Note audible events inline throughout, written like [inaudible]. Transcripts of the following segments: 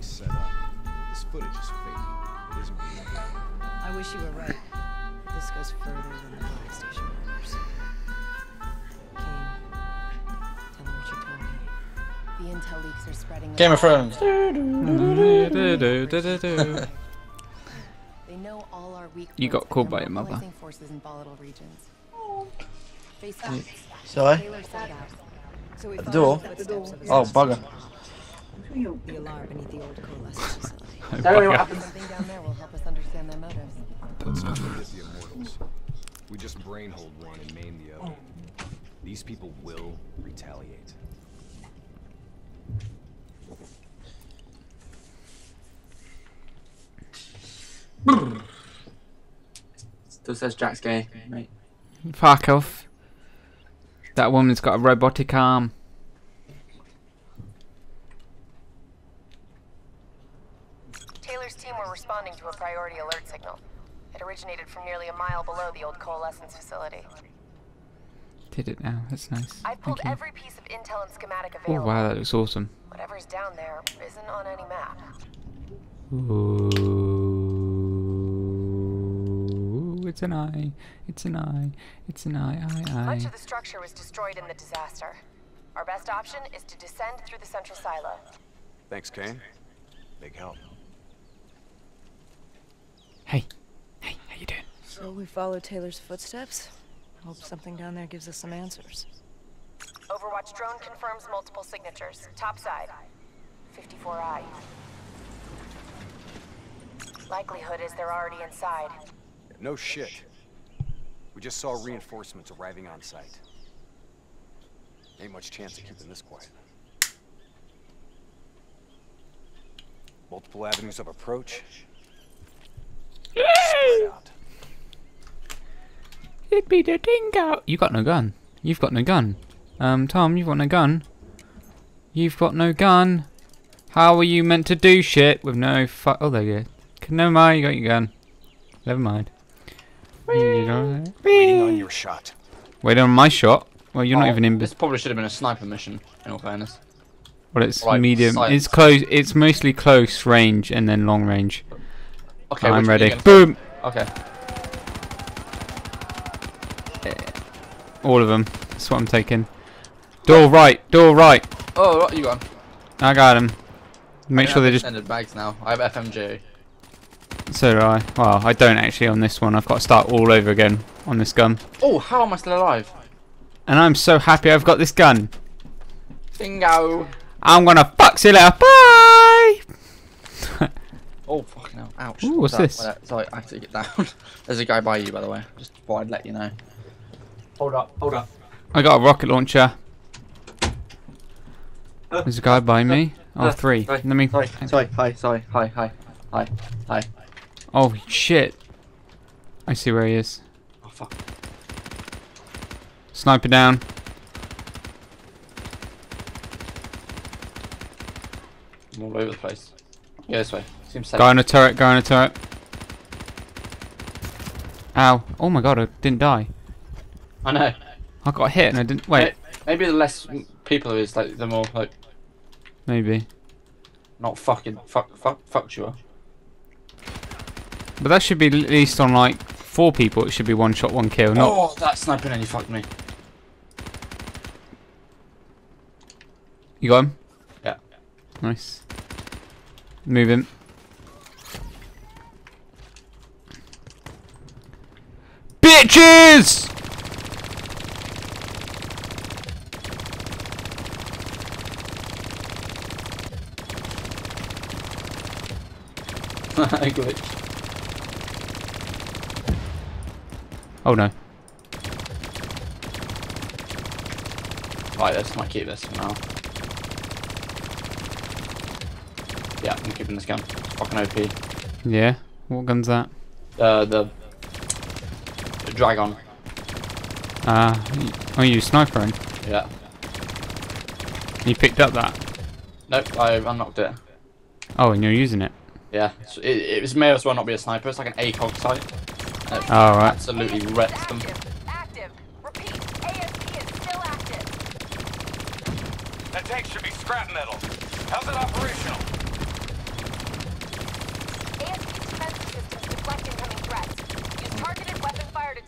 everything's set up. This footage is fake. It isn't real. I wish you were right. This goes further than the police station rumors. Kane, tell me what you told me. The intel leaks are spreading. Game of. Thrones. They know all our weak You got called by your mother. forces in volatile regions. Face. Sorry? Taylor set out. So we The door? the footsteps of a Oh, bugger. The alarm beneath the old coalescence [laughs] facility. Something down there will help us understand their motives. Let's not forget the immortals. We just brain hold one and maim the other. These people will retaliate. Still says Jack's gay, mate. Fuck off. That woman's got a robotic arm. Taylor's team were responding to a priority alert signal. It originated from nearly a mile below the old coalescence facility. Did it now? That's nice. I've pulled Thank every piece of intel and schematic oh, available. Oh wow, that looks awesome. Whatever's down there isn't on any map. Ooh, it's an eye. It's an eye. It's an eye. Eye. eye. Much of the structure was destroyed in the disaster. Our best option is to descend through the central silo. Thanks, Kane. Big help. Hey, hey, how you doing? So we follow Taylor's footsteps. Hope something down there gives us some answers. Overwatch drone confirms multiple signatures. Top side. 54i. Likelihood is they're already inside. No shit. We just saw reinforcements arriving on site. Ain't much chance of keeping this quiet. Multiple avenues of approach. Spread out. It'd be the dingo. You got no gun. You've got no gun. Um, Tom, you've got no gun. You've got no gun. How are you meant to do shit with no fu- Oh, there you go. Never mind, you got your gun. Never mind. You know- Waiting on your shot. Wait on my shot. Well, you're not Oh, even in. This probably should have been a sniper mission, in all fairness. Well, it's Right, medium. sight. It's close. It's mostly close range and then long range. Okay, I'm which one are you ready. Boom! Okay. All of them. That's what I'm taking. Door right. Door right. Oh, right, you got 'em. I got him. Make sure they just. extended bags now. I have FMJ. So do I. Well, I don't actually on this one. I've got to start all over again on this gun. Oh, how am I still alive? And I'm so happy I've got this gun. Bingo. I'm gonna fuck you later. Bye! [laughs] Oh, fucking hell. Ouch. Ooh, what's that? this? Wait, Sorry, I have to get down. [laughs] There's a guy by you, by the way. Just thought I'd let you know. Hold up, hold up. I got a rocket launcher. There's a guy by me. Oh, Uh, three. sorry, Let me. Sorry, sorry, hi, sorry, hi, hi, hi, hi. Oh, shit. I see where he is. Oh, fuck. Sniper down. I'm all over the place. Yeah, this way. Seems safe. Guy on a turret, guy on a turret. Ow. Oh my god, I didn't die. I know. I got hit and I didn't. Wait, Maybe the less people there is, like, the more, like, maybe. not fucking, fuck, fuck, fuck you are. But that should be at least on like four people. It should be one shot, one kill. Not. Oh, that sniping and you fucked me. You got him? Yeah. Nice. Move him. Bitches! [laughs] I glitched. Oh no. Right, this might keep this for now. Yeah, I'm keeping this gun. It's fucking OP. Yeah. What gun's that? Uh, the, the dragon. Ah. y oh, you snipering? Yeah. You picked up that? Nope, I unlocked it. Oh, and you're using it. Yeah, so it, it was may as well not be a sniper. It's like an ACOG sight. And it Oh, right. Absolutely wrecks them. Active. Active. Repeat. ASP is still active. That tank should be scrap metal. How's it operational?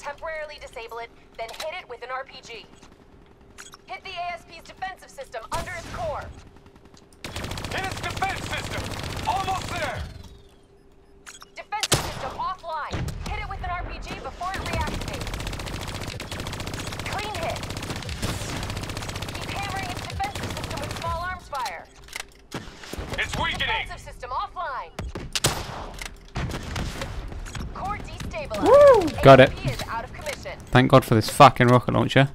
Temporarily disable it, then hit it with an RPG. Hit the ASP's defensive system under its core. Hit its defense system! Almost there! Defensive system offline. Hit it with an RPG before it reactivates. Clean hit. Keep hammering its defensive system with small arms fire. It's weakening! Defensive system offline. Core destabilized. Woo! Got it. ASP is out of commission. Thank God for this fucking rocket launcher.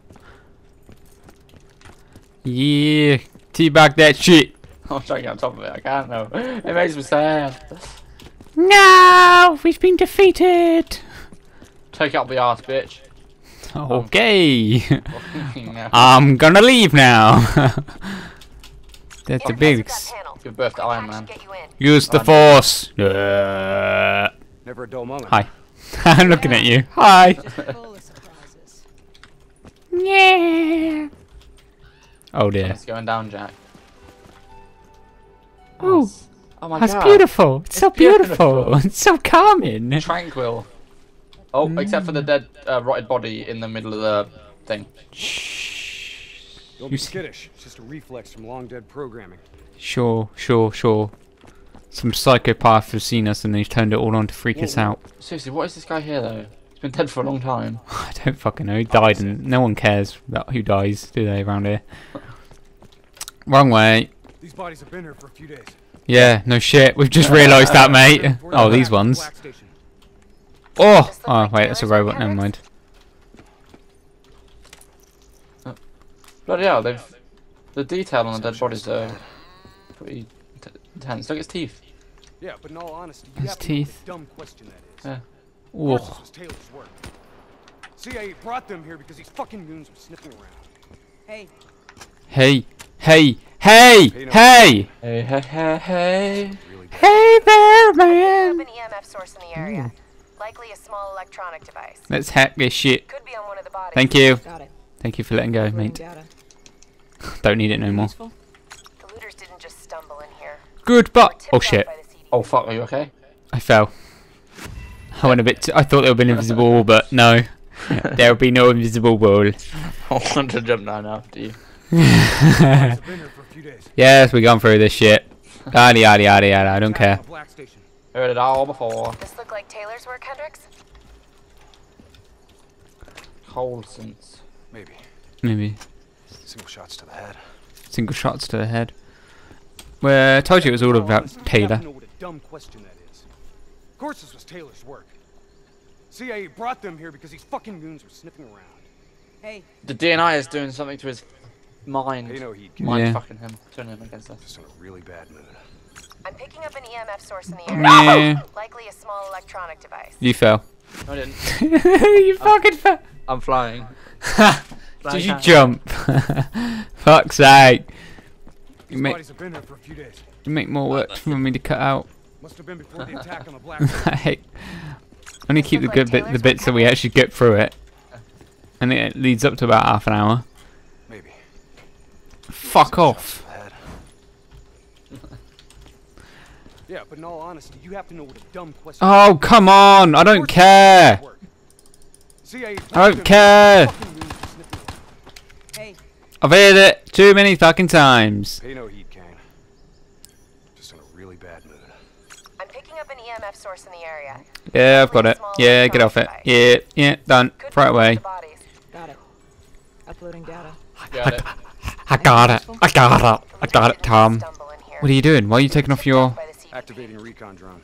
Yeah, teabag that shit. [laughs] I'm trying to get on top of it. I can't though. It makes me sad. No, we've been defeated. Take out the ass, bitch. [laughs] Okay, Yeah. [laughs] I'm gonna leave now. That's a Interface big. with that birth to Iron Man. should get you in. Use the force. Never a dull moment. hi. [laughs] I'm looking at you. Hi. Full of surprises. Yeah. Oh dear. It's going down, Jack. Oh, Oh my that's god. beautiful. It's, so beautiful. beautiful. It's so calming. Tranquil. Oh, except for the dead, uh, rotted body in the middle of the thing. Shh. Don't be skittish. It's just a reflex from long dead programming. Sure, sure, sure. Some psychopath has seen us and they've turned it all on to freak us out. Seriously, what is this guy here though? He's been dead for a long time. [laughs] I don't fucking know. He died and no one cares about who dies, do they, around here? [laughs] Wrong way. These bodies have been here for a few days. Yeah, no shit. We've just realised that, mate. Oh, these ones. Oh! Oh, wait, that's a robot. Never mind. Uh, bloody hell, they've the detail on the dead bodies are pretty t- intense. Look at his teeth. Yeah, but in all honesty, you His have to know teeth. dumb question that is. Yeah. Of course this Oh, was Taylor's work. CIA brought them here because these fucking goons were sniffing around. Hey, hey, hey, hey, Hey, no. hey! Hey, hey, hey, hey. Really bad. Hey there, I have man! an EMF source in the area. Likely a small electronic device. Let's hack this shit. Could be on one of the bodies. Thank you. got it. Thank you for letting go, mate. [laughs] Don't need it no more. Useful? The looters didn't just stumble in. Good, but oh shit, by the CDP. Oh fuck, are you okay? I fell. I went a bit. T- I thought there would be an invisible wall, [laughs] but no, there will be no invisible wall. [laughs] I want to jump down after you. Bodies have been here for a few days. yes, we gone through this shit. Yada yada yada yada. I don't care. on the Heard it all before. This look like Taylor's work, Hendricks? Colson's. Maybe. Maybe Single shots to the head. single shots to the head. Well, I told you it was all oh, about honesty, you have Taylor. know what a dumb question that is. Of course this was Taylor's work. CIA brought them here because these fucking goons were sniffing around. Hey, The DNI is doing something to his mind. Pay no heed, kid. Mind Yeah. fucking him. Turning him against us. Just in a really bad mood. I'm picking up an EMF source in the area. Yeah, Likely a small electronic device. you fell. No, I didn't. [laughs] you fucking fell. I'm flying. [laughs] Did you jump? [laughs] Fuck's sake. These You make, have been here for a few days. you make more work for me to cut out. Must have been before the attack on the [laughs] Black Station. I only keep the good like bit, the bits that we actually get through it, and it leads up to about half an hour. Maybe. Fuck Single off. shots to the head. yeah, but in all honesty, you have to know what a dumb question Oh come on! I don't care. I don't care. Hey, I've heard it too many fucking times. Pay no heed, Kane. Just in a really bad mood. I'm picking up an EMF source in the area. Yeah, I've got it. Yeah, get off it. Yeah, yeah, done. Could Right be away. got it. Uploading data. Got it. I got it. I got it. I got it, Tom. just stumble in here. What are you doing? Why are you taking off your? by the CDP. Activating recon drone.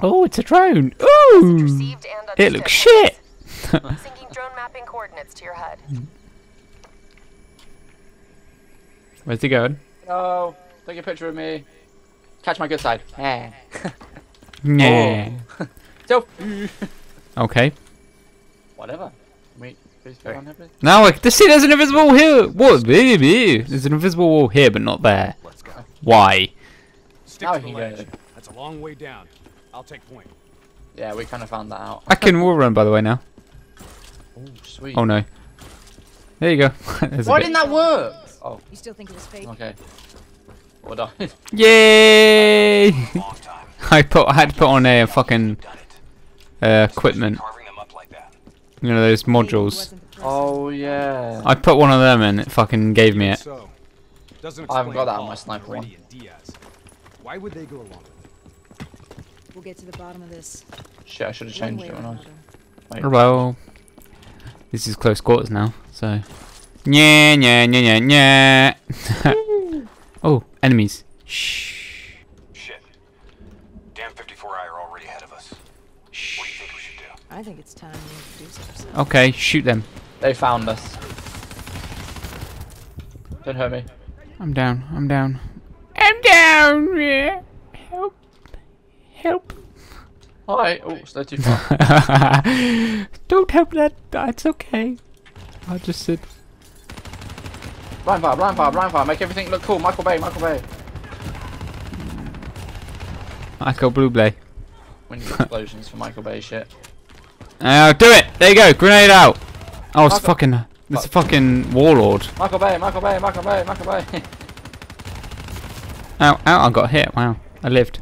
Oh, it's a drone. Message Ooh, it looks shit. Syncing drone mapping coordinates to your HUD. Mm. Where's he going? No. Take a picture of me. Catch my good side. Eh. [laughs] Yeah. Yeah. Oh. [laughs] So. [laughs] Okay. Whatever. Wait. Please go on here, please. Now I can see there's an invisible wall here. What. There's an invisible wall here, but not there. Let's go. Why? Stick Now to we the can go. ledge. That's a long way down. I'll take point. Yeah, we kind of found that out. I can wall run, by the way, now. Oh, sweet. Oh no. There you go. Why didn't that work? Oh, You still think it was fake? okay. What died? [laughs] Yay! [laughs] I put I had to put on a fucking uh, equipment. Carving them up like that. You know those modules. wasn't the person. Oh yeah. I put one of them in. It fucking gave me Even it. I haven't got that on my sniper one. Reddy, and Diaz. Why would they go along with it? We'll get to the bottom of this. Shit, I should have changed it when I was. Well, this is close quarters now, so. Yeah, yeah, yeah, yeah, yeah. [laughs] oh, enemies. Shh. Shit. Damn 54i are already ahead of us. What do you think we should do? I think it's time we introduce ourselves. Okay, shoot them. They found us. Don't hurt me. I'm down. I'm down. I'm down. Yeah. Help. Help. Hi. Oh, it's too far. [laughs] Don't help that. That's okay. I just said. Blind fire, blind fire, blind fire. Make everything look cool. Michael Bay, Michael Bay. Michael Bublé. We need explosions for Michael Bay shit. Uh, do it. There you go. Grenade out. Oh, it's Michael- fucking. It's a fucking warlord. Michael Bay, Michael Bay, Michael Bay, Michael Bay. [laughs] Ow, ow, I got hit. Wow. I lived.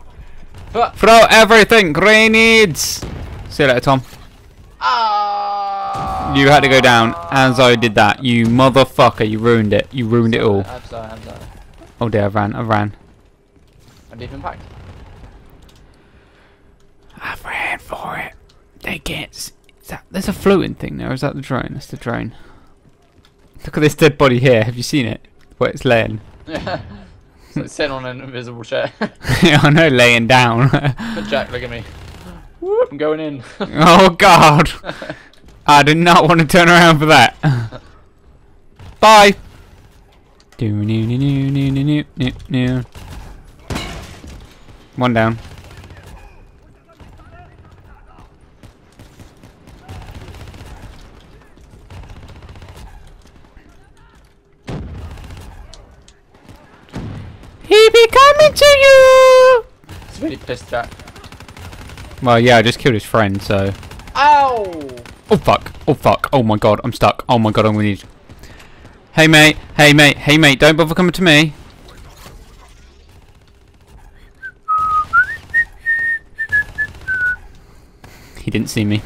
But Throw everything. Grenades. See you later, Tom. ah, You had to go down as I did that. You motherfucker. You ruined it. You ruined it all. I'm sorry, I'm sorry. Oh dear, I ran. I ran. I'm deep impact. I ran for it. They. Is that, there's a floating thing there. Is that the drone? That's the drone. Look at this dead body here. Have you seen it? Where it's laying. Yeah. [laughs] [laughs] it's sitting on an invisible chair. yeah, [laughs] I know, laying down. Jack, look at me. I'm going in. oh God! I did not want to turn around for that. Bye. Do new new new new new new new. One down. He be coming to you. It's really pissed Jack. Well, yeah, I just killed his friend, so. Ow! Oh fuck! Oh fuck! Oh my god! I'm stuck! Oh my god! I'm gonna need. Hey mate! Hey mate! Hey mate! Don't bother coming to me. He didn't see me.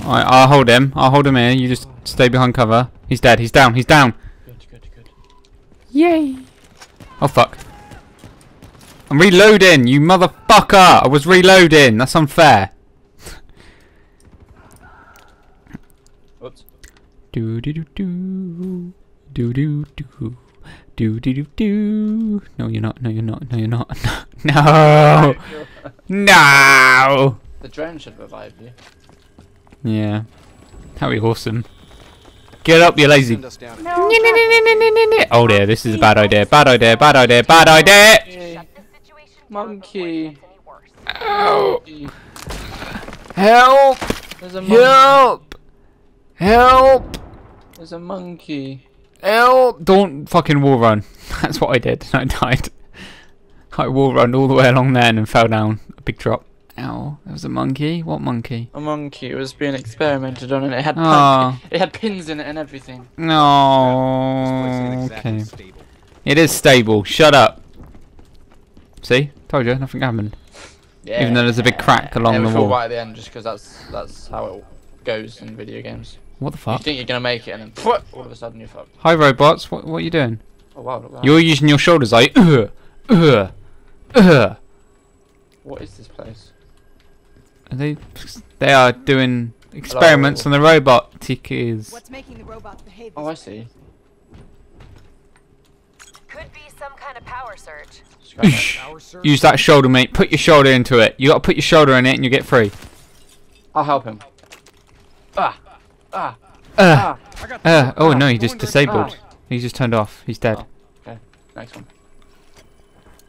Alright, I'll hold him. I'll hold him here. You just stay behind cover. He's dead. He's down. He's down. Good, good, good. Yay! Oh fuck. I'm reloading, you motherfucker! I was reloading, that's unfair. Do do do do. Do do do. Do do do. No, you're not. No, you're not. No, you're not. [laughs] No. no. The drone should revive you. Yeah. That would be awesome. Get up, you lazy. Oh dear, this is a bad idea. Bad idea. Bad idea. Bad idea. Monkey. before it gets any worse. Ow. Help! There's a monkey. Help! Help! There's a monkey. Help! Don't fucking wall run. [laughs] That's what I did. [laughs] I died. I wall run all the way along there and fell down. A big drop. Ow. There was a monkey? What monkey? A monkey. It was being experimented on and it had Ah. [laughs] it had pins in it and everything. This No. Okay. It is stable. Shut up. See? Told you. Nothing happened. Yeah. Even though there's a big crack along yeah, the fell wall. right at the end just because that's that's how it goes in video games. What the fuck? You think you're gonna make it and then pwah, all of a sudden you're fucked. Hi robots. What what are you doing? Oh wow, look. You're using your shoulders like uh, uh, uh. What is this place? Are they they are doing experiments on the robot tickers. What's making the robots behave Oh, I see. Could be some kind of power surge. Scratch that. Oosh. Power surge? Use that shoulder, mate. Put your shoulder into it. You gotta put your shoulder in it and you get free. I'll help him. Ah, ah, Uh, ah. I uh, oh no, he just in there. disabled. He just turned off. He's dead. Oh. Next one.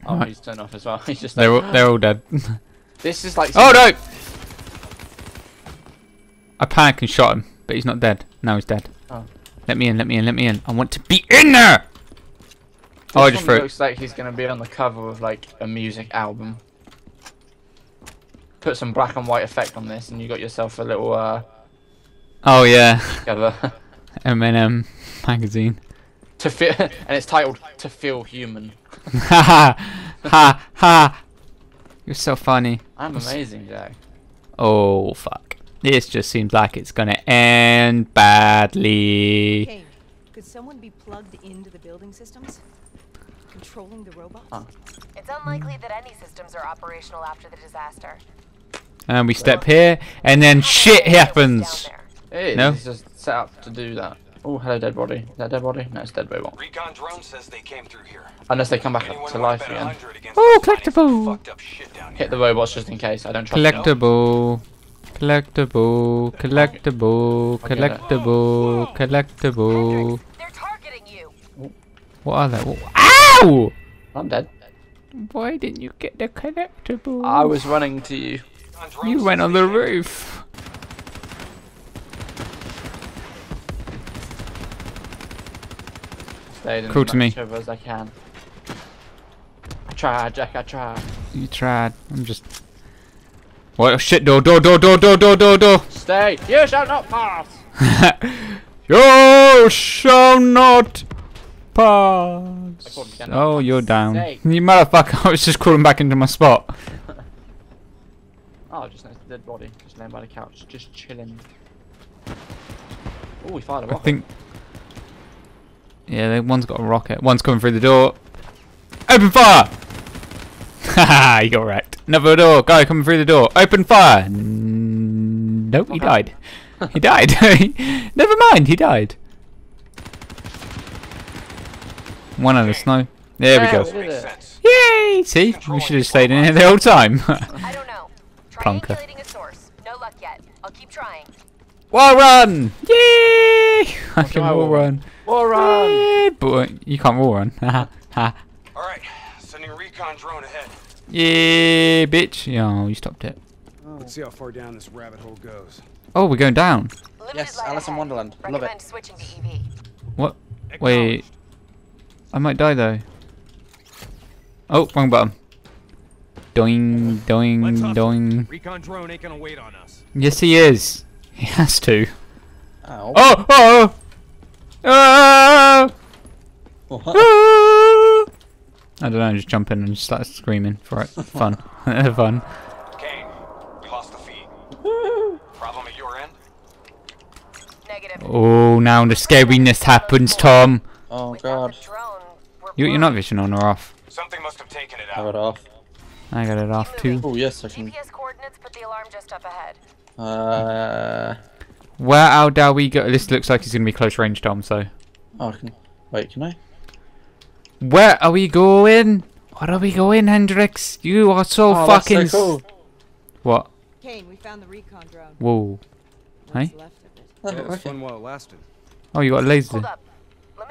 Oh, Right. he's turned off as well. [laughs] He's just. They're all, they're all dead. [gasps] This is like. oh no! I panicked and shot him, but he's not dead. Now he's dead. Oh. Let me in. Let me in. Let me in. I want to be in there. This Oh, I just one it. looks like he's gonna be on the cover of like a music album. Put some black and white effect on this, and you got yourself a little uh Oh yeah, cover M&M [laughs] magazine. to feel, [laughs] and it's titled "To Feel Human." ha [laughs] ha ha ha. You're so funny. I'm amazing, Jack. Oh fuck. This just seems like it's gonna end badly. Kane, could someone be plugged into the building systems? Controlling the robots? Huh. It's unlikely that any systems are operational after the disaster. And we step here, and then shit happens. Down there. It is. No? It's just set up to do that. Oh, hello, dead body. Is that dead body? No, it's dead robot. Recon drone says they came through here. Unless they come back Anyone to wanna life bet again. 100 against Oh, us collectible. fucked up shit down Hit the robots just in case. I don't trust them. Collectible. Collectible. Collectible. I get it. Collectible. Collectible. What are they? Ow! I'm dead. Why didn't you get the connectable? I was running to you. You went on the roof. Stayed in cool to me. as I can. I tried, Jack. I tried. You tried. I'm just. What oh, shit! Door, door, door, door, door, door, door, door. Stay. You shall not pass. [laughs] you shall not pass. called again. Oh, you're down. Sake. You motherfucker! [laughs] I was just crawling back into my spot. [laughs] Oh, just next to the dead body, just laying by the couch, just chilling. Oh, we fired a I rocket. I think. Yeah, the one's got a rocket. One's coming through the door. Open fire! [laughs] Haha, you got wrecked. Another door. Guy coming through the door. Open fire! Nope, he died. he died. Never mind, he died. One out of snow. There we Yeah, go. we did Makes it. sense. Yay! See? We should have stayed in here the whole time. [laughs] I don't know. Plonker. A source. No luck yet. I'll keep trying. wall run! Yay! [laughs] I can I wall wall run? run. War run! Yay, boy. You can't wall run. [laughs] Ha ha. Alright, sending a recon drone ahead. Yeah, bitch. Yeah, oh, you stopped it. Oh. Let's see how far down this rabbit hole goes. Oh, we're going down. Limited Yes, Alice in ahead. Wonderland. Love it. switching to EV. What? Wait. I might die though. Oh, wrong button. Doing, doing, doing. Recon drone ain't gonna wait on us. Yes, he is. [laughs] He has to. Ow. Oh, oh, oh. What? Ah! I don't know, just jump in and just start screaming for it. [laughs] Fun. [laughs] Fun. Kane, we lost the feed. Problem at your end? Negative. Oh, now the scariness happens, Tom. Oh god. The drone, we're You, you're not blind. vision on or off. Something must have taken it Have out. it off. I got it off too. Oh yes, I can. GPS coordinates put the alarm just up ahead. Uh. Where out do we go? This looks like it's gonna be close range, Tom. So, Oh, I can. Wait, can I? where are we going? Where are we going, Hendricks? You are so oh, that's fucking. so cool. What? Kane, we found the recon drone. Whoa. What's Hey? left of it? Oh, Yeah, okay. fun while it lasted. Oh, you got a laser. Hold up.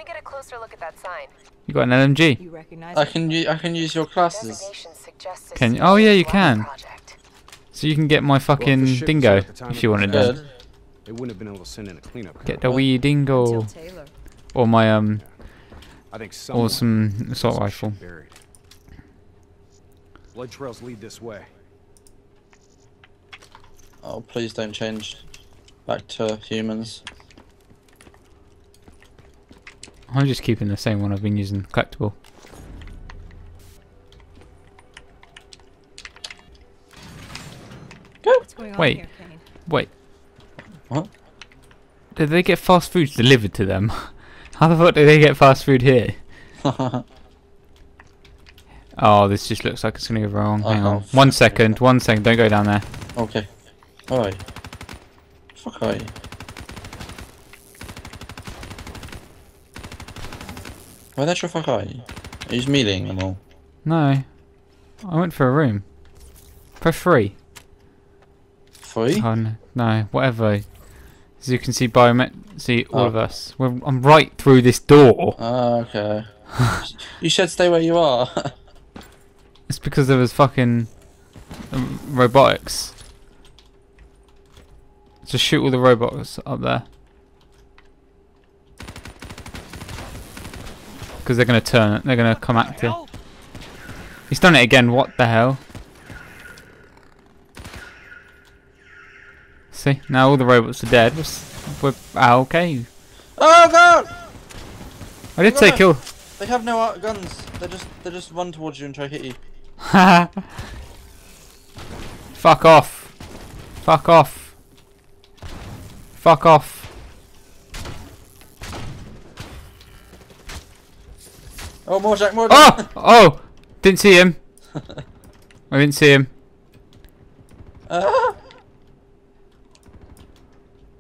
Let me get a closer look at that sign. You got an LMG. You recognize I can u- I can use your classes. Designation suggests this Can- is oh, yeah, you can. project. So you can get my fucking ship was dingo the if you wanted Good. to. They wouldn't have been able to send in a cleanup. Get the wee dingo. Or my um I think awesome assault some rifle. shit buried. Blood trails lead this way. Oh, please don't change back to humans. I'm just keeping the same one I've been using, collectible. What's going on Wait. here, Kane? Wait. What? Did they get fast food delivered to them? [laughs] How the fuck did they get fast food here? [laughs] Oh, this just looks like it's gonna go wrong. Hang Oh, on. One second, one second, don't go down there. okay. Oi. Fuck oi. Why fuck oi? Are you meleeing them all? No. I went for a room. Press three. Free? Oh no, no, whatever. As you can see, biomet, see all Oh. of us. We're, I'm right through this door. Ah, okay. [laughs] you should stay where you are. [laughs] It's because there was fucking um, robotics. Just shoot all the robots up there. Because they're gonna turn. They're gonna come active. He's done it again. What the hell? See, now all the robots are dead. We're, we're ah, okay. oh god! I did say kill. They have no guns. They just they just run towards you and try to hit you. [laughs] Fuck off. Fuck off. Fuck off. Oh, more Jack, more Oh! Oh! Didn't see him. I didn't see him. Ah! [laughs]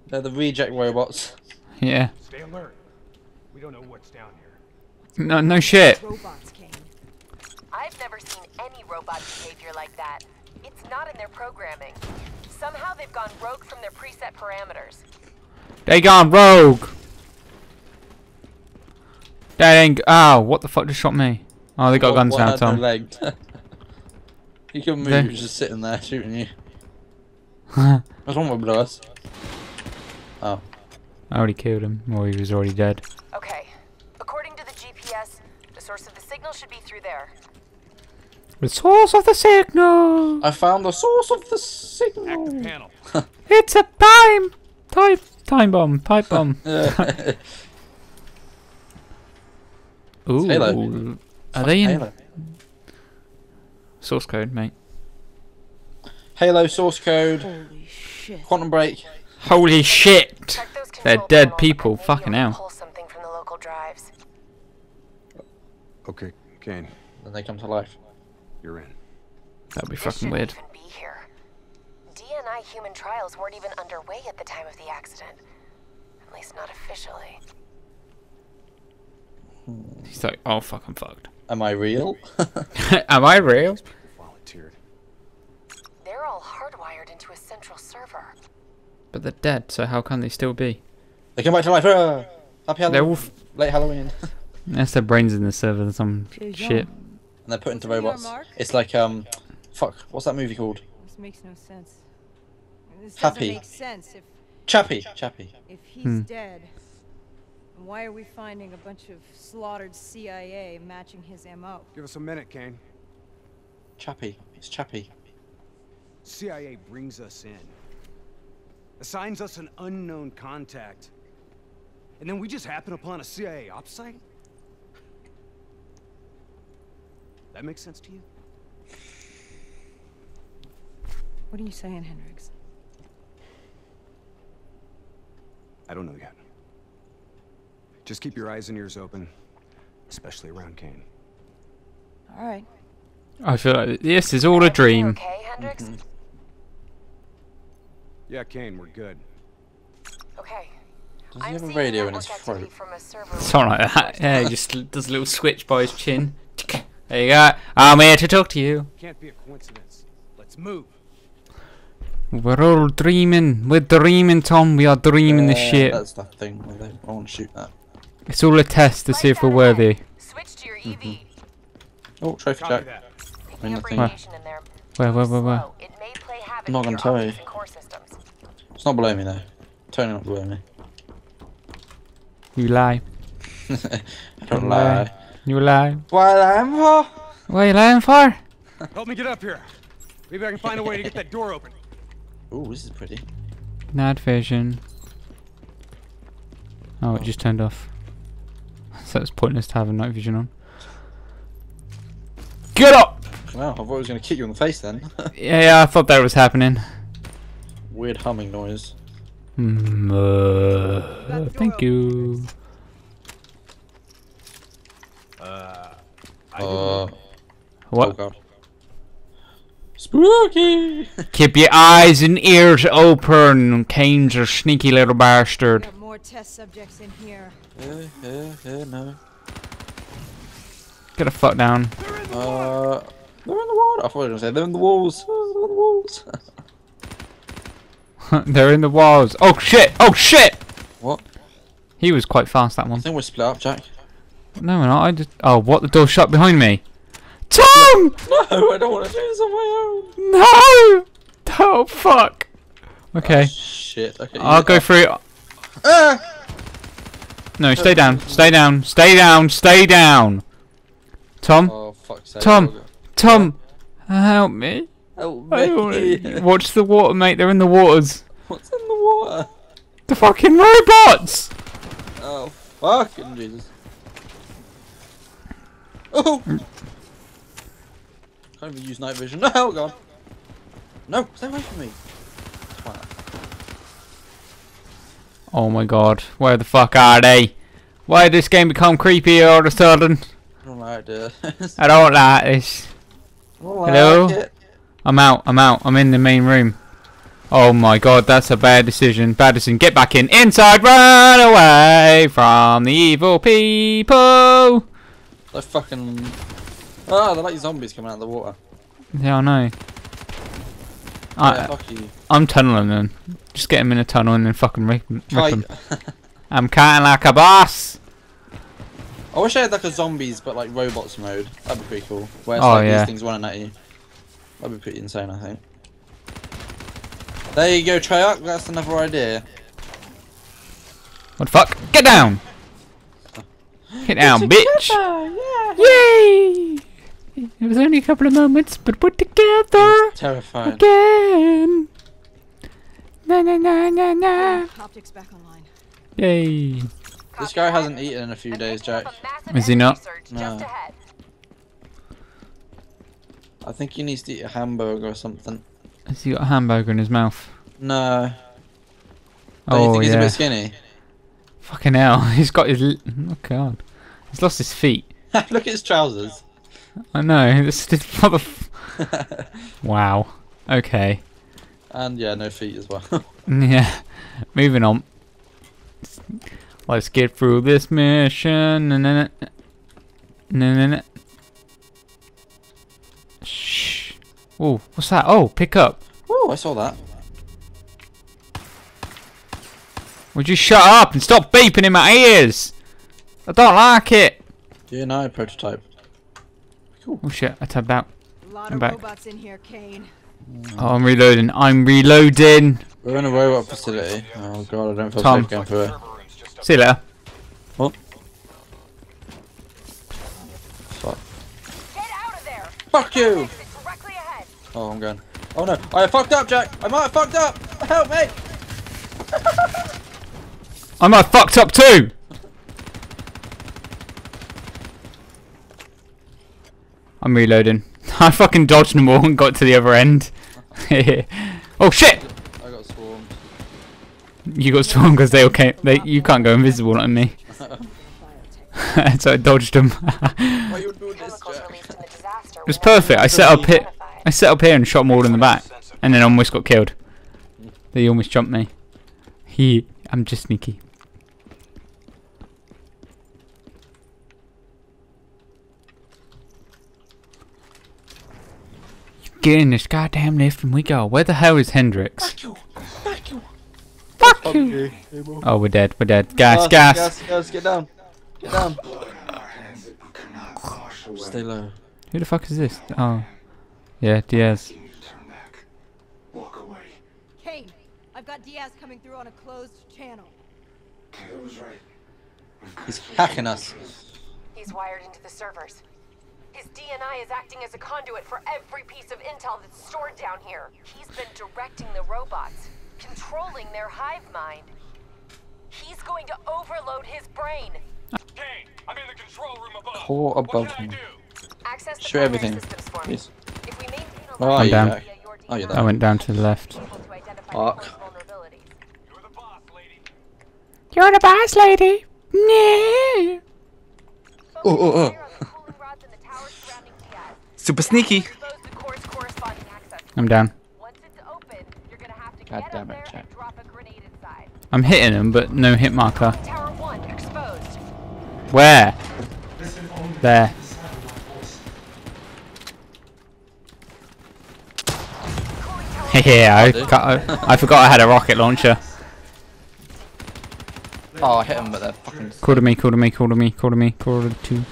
They're the reject robots. Yeah. Stay alert. We don't know what's down here. No, no shit. Robots, Kane. I've never seen any robot behavior like that. It's not in their programming. Somehow they've gone rogue from their preset parameters. They gone rogue. That ain't. Ow! Ah, what the fuck just shot me? Oh, they got What- guns what now, Tom. legs? [laughs] you can move, They- he's just sitting there [laughs] shooting you. What's wrong with us? Oh. I already killed him, or he was already dead. Okay. According to the GPS, the source of the signal should be through there. The source of the signal. I found the source of the Active signal. panel. [laughs] It's a time, time, time bomb, pipe bomb. Ooh, Halo. are they in Halo. source code, mate? Halo source code, Holy shit. quantum break. Holy shit! They're dead people, and fucking hell. Something from the local drives. Okay, Kane, Then they come to life. you're in. That'd be fucking shouldn't weird. even be here. DNI human trials weren't even underway at the time of the accident. At least not officially. He's like, oh fuck, I'm fucked. Am I real? [laughs] [laughs] Am I real? Volunteered. They're all hardwired into a central server. But they're dead, so how can they still be? they come back to life. Ah! Happy They're all. Late Halloween. [laughs] Unless their brains in the server or some shit. and they're put into robots. It's like um, fuck. What's that movie called? This makes no sense. This Happy. doesn't make sense if Chappie. Chappie. if he's Hmm. dead. Why are we finding a bunch of slaughtered CIA matching his MO? Give us a minute, Kane. Chappie. It's Chappie. CIA brings us in, assigns us an unknown contact, and then we just happen upon a CIA op site? That makes sense to you? What are you saying, Hendricks? I don't know yet. Just keep your eyes and ears open, especially around Kane. All right. I feel like this is all a dream. Okay, Hendricks? Yeah, Kane, we're good. Okay. Does he I'm have a seeing radio in his throat? from a server Something like. Yeah, he just does a little switch by his chin. There you go. I'm here to talk to you. Can't be a coincidence. Let's move. We're all dreaming. We're dreaming, Tom. We are dreaming this Uh, shit. That's that thing. I don't- I want to shoot that. It's all a test to see if we're worthy. ahead. Switch to your EV. Mm-hmm. Oh, trophy Copy jack. that. Picking up Anything. there. Where, where, where, where? slow. It may play havoc I'm not gonna tell you. and core systems. It's not below me though. Totally not below me. You lie. [laughs] I don't Lie. lie. You lie. Why I'm for? What are you lying for? Help me get up here. Maybe I can find a way to get that door open. Ooh, this is pretty. Night vision. Oh, it just turned off. So it's pointless to have a night vision on. Get up! Well, I thought I was going to kick you in the face then. [laughs] Yeah, yeah, I thought that was happening. Weird humming noise. Mm, uh, thank you. Uh, Uh, oh What? god. Spooky! Keep your eyes and ears open. Kane's a sneaky little We bastard. Have more test subjects in here. yeah, yeah, yeah, no. Get a fuck down. Uh, they're in the water. I thought you were going to say they're in the walls. Oh, [laughs] they're in the walls. [laughs] They're in the walls. Oh shit! Oh shit! what? He was quite fast, that I one. think we're split up, Jack. No, we're not. I just. Oh, what? The door shut behind me. Tom! [laughs] No, I don't want to do this on my own. No! Oh, fuck. Okay. Oh, shit. Okay. I'll go through. Ah! No, stay down. Stay down. Stay down. Stay down. Tom? Oh, fuck's sake. Tom. Tom! Help me. Help I me. wanna- [laughs] Watch the water, mate. They're in the waters. What's in the water? The fucking robots! Oh, fucking Jesus. Oh! Can't even use night vision. [laughs] No, God. No, stay away from me. Oh my god, where the fuck are they? Why did this game become creepy all of a sudden? I don't like this. I don't like this. Don't Hello? like it. I'm out, I'm out, I'm in the main room. Oh my god, that's a bad decision. Bad decision. Get back in. Inside, run away from the evil people. They're fucking. Ah, they're like zombies coming out of the water. Yeah, I know. Yeah, I, fuck you. I'm tunneling them. Just get him in a tunnel and then fucking rip, rip him. [laughs] I'm cutting like a boss. I wish I had like a zombies but like robots mode. That'd be pretty cool. Where it's Oh, like yeah. these things running at you. That'd be pretty insane, I think. There you go, Treyarch. That's another idea. What the fuck? Get down! [laughs] Get down, bitch! Yay! It was only a couple of moments, but we're together Terrifying. again. Na na na na na. Optics back online. Yay! This guy hasn't eaten in a few days, Jack. Is he not? No. I think he needs to eat a hamburger or something. Has he got a hamburger in his mouth? No. Don't you Oh think he's a bit skinny? Fucking hell! [laughs] He's got his. l- Oh god. He's lost his feet. [laughs] Look at his trousers. I know. [laughs] This is what. F- [laughs] wow. Okay. and yeah, no feet as well. [laughs] Yeah. Moving on. Let's get through this mission. Na, na, na. Na, na, na. Shh. Oh, what's that? Oh, pick up. oh, I saw that. Would you shut up and stop beeping in my ears? I don't like it. Yeah, no, prototype. Oh shit, I tabbed out. A lot I'm of back. robots in here, Kane. Oh, I'm reloading. I'm reloading. We're in a robot facility. Oh god, I don't feel Tom. safe going through it. See you later. Fuck. Get out of there. Fuck you! Exit directly ahead. Oh, I'm going. Oh no, I fucked up, Jack! I might have fucked up! Help me! [laughs] I might have fucked up too. I'm reloading. [laughs] I fucking dodged them all and got to the other end. [laughs] oh shit! I got swarmed. You got strong because they all came. They, you can't go invisible like me. [laughs] so I dodged them. Why you doing this, Chemicals Jack? released in the disaster It was perfect. I set up here. I set up here and shot them all in the back, and then almost got killed. They almost jumped me. He, I'm just sneaky. Get in this goddamn lift and we go. Where the hell is Hendricks? Fuck you! Fuck you! Fuck Oh, we're dead. We're dead. Gas, gas. Gas, gas, get down. Get down. Stay low. Who the fuck is this? Oh, yeah, Diaz. Kane, I've got Diaz coming through on a closed channel. He's hacking us. He's wired into the servers. His DNI is acting as a conduit for every piece of intel that's stored down here. He's been directing the robots, controlling their hive mind. He's going to overload his brain. Kane, I'm in the control room above. Core What above should I him. do? Access the Show everything, systems for please. If we maintain a oh, Where are I'm you, down. Jack? via your Oh, you're there. I went down to the left. able Fuck. You're the boss, lady. You're the boss lady. Yeah. Oh, oh, oh. Focus fire on the cooling rods in the tower surrounding Diaz. Super sneaky. Expose the core's corresponding access. I'm down. Once it's open, you're gonna have to God damn it, there Jack. and drop a grenade inside. I'm hitting him, but no hit marker. Tower one exposed. Where? There. Cooling [laughs] tower yeah, I, got, I, I forgot I had a rocket launcher. Oh, I hit him, but they're fucking. Call to me, call to me, call to me, call to me, call to.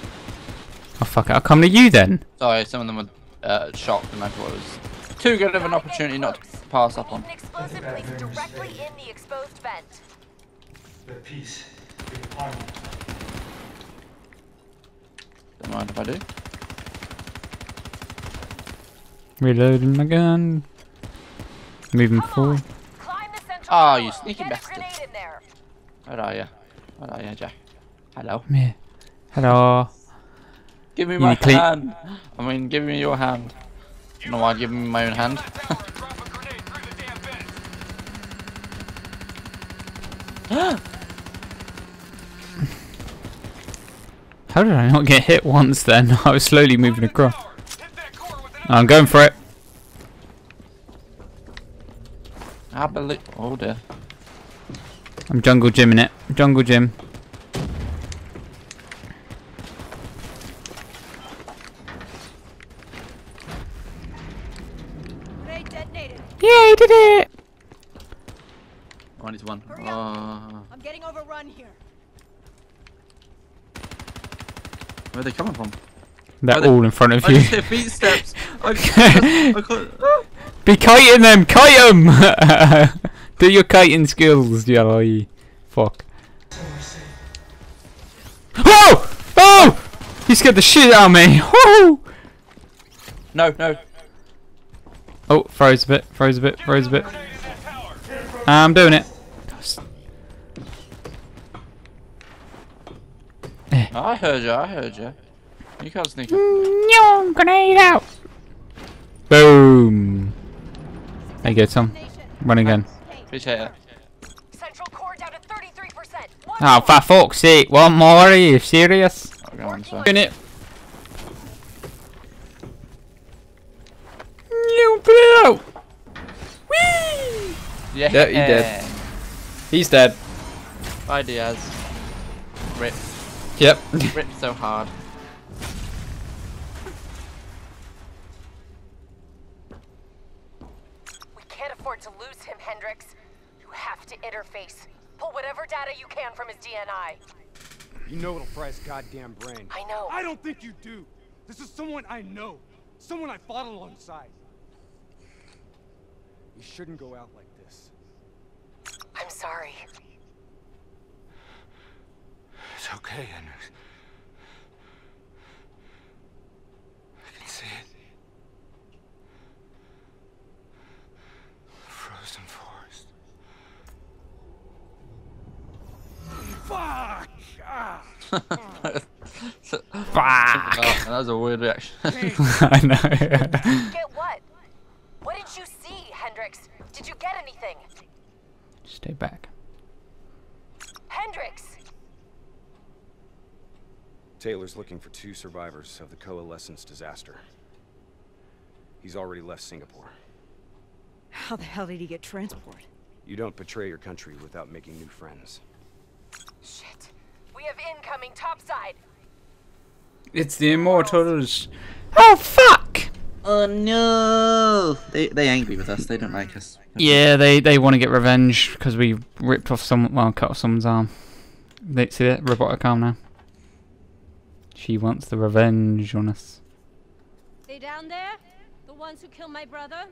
Oh fuck it, I'll come to you then. Sorry, some of them were uh, shocked, and I thought it was too good of an opportunity not to pass up on. An explosive placed directly in the exposed vent. Don't mind if I do. Reloading my gun. Moving Come forward. on, climb the central Ah, tower. you sneaky bastard. grenade in there. Where are you? Where are you, Jack? Hello. Come here. Hello. Give me you my hand. I mean, give me your hand. You no, I give me my own hand. [laughs] How did I not get hit once then? [laughs] I was slowly moving across. I'm going for it. I believe. Oh dear. I'm jungle gymming it. Jungle gym. Where are they coming from? They're they- all in front of I you. just hear feet steps. I, [laughs] I, I can't. ah. [laughs] Be kiting them! Kite them! [laughs] Do your kiting skills, you Fuck. Oh! Oh! You scared the shit out of me! Woo! No, no. Oh, froze a bit, froze a bit, froze a bit. I'm doing it. Eh. I heard you. I heard you. You can't sneak up. No, grenade out! Boom! There you go, Tom. Run again. Appreciate it. Central core down to 33%. One Oh, for fuck's sake, one more, are you serious? I'll go. Doing it. You put it out! Whee! Yeah, Yeah, he did. He's dead. Bye, Diaz. Rip. Yep. [laughs] Ripped so hard. We can't afford to lose him, Hendricks. You have to interface. Pull whatever data you can from his DNI. You know it'll fry his goddamn brain. I know. I don't think you do. This is someone I know. Someone I fought alongside. You shouldn't go out like this. I'm sorry. It's okay, Hendricks. I can see it. The frozen forest. Fuck! [laughs] Fuck! Oh, that was a weird reaction. [laughs] I [laughs] know. Get what? What did you see, Hendricks? Did you get anything? Stay back. Hendricks! Taylor's looking for two survivors of the Coalescence disaster. He's already left Singapore. How the hell did he get transport? You don't betray your country without making new friends. Shit. We have incoming topside. It's the Immortals. Oh fuck! oh no! They they angry with us. They don't like us. Yeah, they they want to get revenge because we ripped off some well cut off someone's arm. They see that robotic arm now. She wants the revenge on us. They down there? The ones who killed my brother?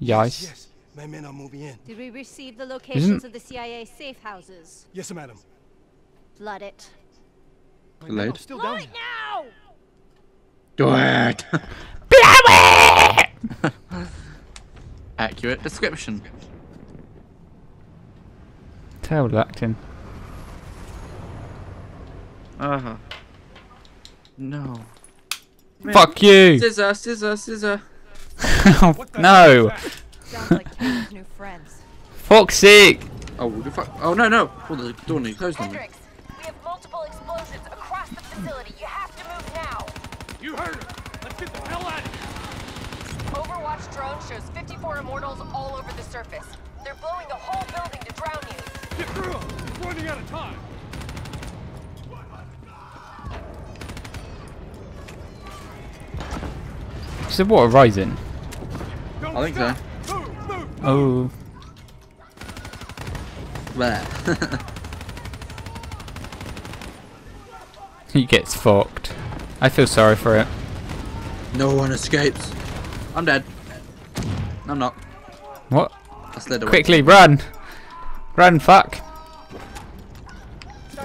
Yes. Yes, my men are moving in. Did we receive the locations of the CIA safe houses? Yes, madam. Flood it. My men are still down Right there. now! Do it. [laughs] Accurate description. Terrible acting. Uh huh. No. Fuck you! Scissor, scissor, scissor. [laughs] no! Like new friends. Fuck's sake! Oh, the fuck. Oh no, no. Oh, the door nearly closed on me. Hendricks, we have multiple explosions across the facility. You have to move now. You heard her. Let's get the hell out of here. Overwatch drone shows 54 immortals all over the surface. They're blowing the whole building to drown you. Get through 'em. We're running out of time. Is the water rising? I think so. stop. Move, move. Oh. There. [laughs] He gets fucked. I feel sorry for it. no one escapes. I'm dead. I'm not. What? I slid away. Quickly, run! Run, fuck!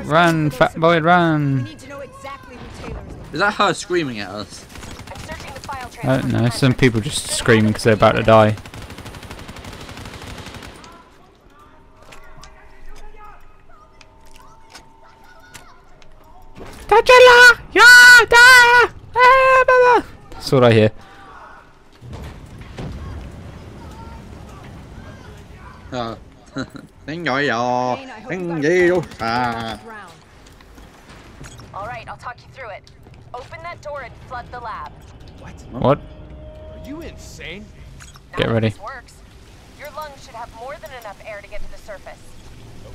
Run, fat boy, run! need to know exactly who Taylor is. Is that her screaming at us? I'm searching the file I don't know, some people just screaming because they're about to die. Tajala! Ya! Da! Ah, blah, blah. That's what I hear. [laughs] Ningoyo. Kane, I hope you got a. All right, I'll talk you through it. Open that door and flood the lab. What? What? Are you insane? Now Get ready. This works. Your lungs should have more than enough air to get to the surface.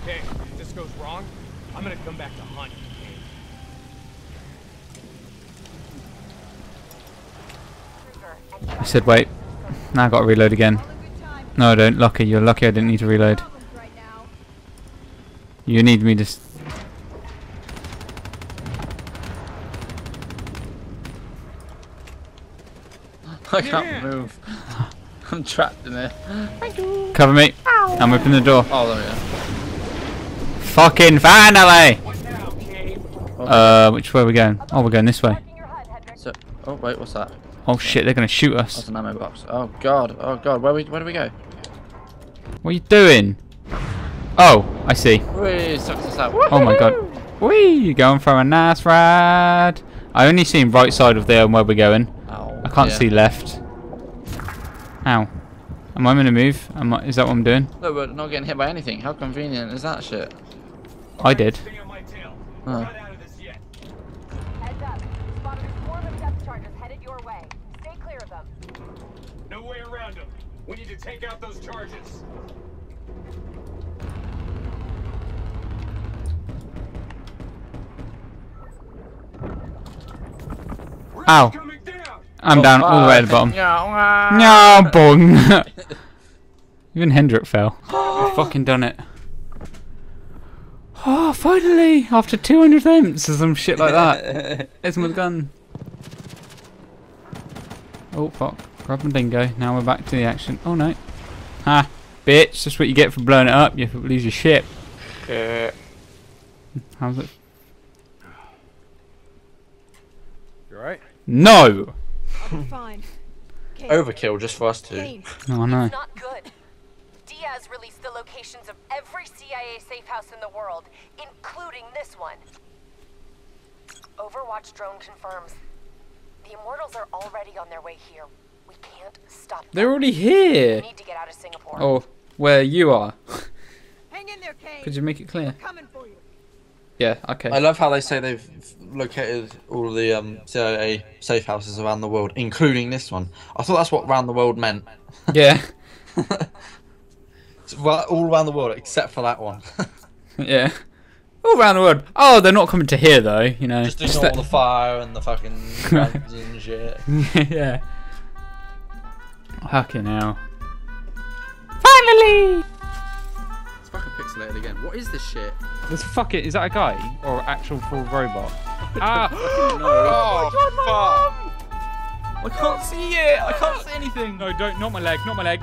Okay, if this goes wrong, I'm gonna come back to hunt. Kruger, I said wait. Now I gotta reload again. All in good time. No, I don't. Lucky. You're lucky I didn't need to reload. Problems right now. You need me to. [laughs] I can't move. [laughs] I'm trapped in there. Cover me. I'm opening the door. Oh, there we go. Fucking finally! What now, Kane? Uh, which way are we going? Oh, we're going this way. Marking your HUD, Hendrik. So, oh wait, what's that? Oh shit, they're gonna shoot That's us. an ammo box. Oh god, oh god, where we where do we go? What are you doing? Oh, I see. Whee, sucks us out. Oh my god. Whee! Going for a nice ride. I only see right side of there and where we're going. Ow, I can't yeah. see left. Ow. Am I gonna move? Am I, is that what I'm doing? No, we're not getting hit by anything. How convenient is that shit? I did. Stay on my tail. Huh. We're not out of this yet. Heads up. Spotted a swarm of depth charges headed your way. Stay clear of them. No way around them. We need to take out those charges. Ow. I'm Oh, down all the way at the bottom. No, bong. [laughs] Even Hendrik fell. I've [gasps] fucking done it. Oh, finally! After 200 attempts or some shit like that. [laughs] It's my gun. Oh, fuck. Grab my dingo. Now we're back to the action. Oh, no. Ha. Bitch, that's what you get for blowing it up. You lose your ship. How's it? You alright? No! I'll be fine. [laughs] Kane, Overkill just for us two. Kane, Oh, no. It's not good. Diaz released the locations of every CIA safe house in the world, including this one. Overwatch drone confirms. The Immortals are already on their way here. We can't stop them. They're already We here! need to get out of Singapore. Oh, where you are. hang in there, Kane. Could you make it clear? Coming for you. Yeah, okay. I love how they say they've located all the um, CIA safe houses around the world, including this one. I thought that's what round the world meant. [laughs] Yeah. Ra- all around the world except for that one. [laughs] Yeah. All around the world. Oh, they're not coming to here though, you know. Just ignore that- the fire and the fucking guns and [laughs] shit. yeah. Fucking hell. Finally! It's fucking pixelated again. What is this shit? This fuck it. Is that a guy or actual full robot? [laughs] ah! [laughs] Oh, fuck! I can't see it. I can't see anything. No, don't. Not my leg. Not my leg.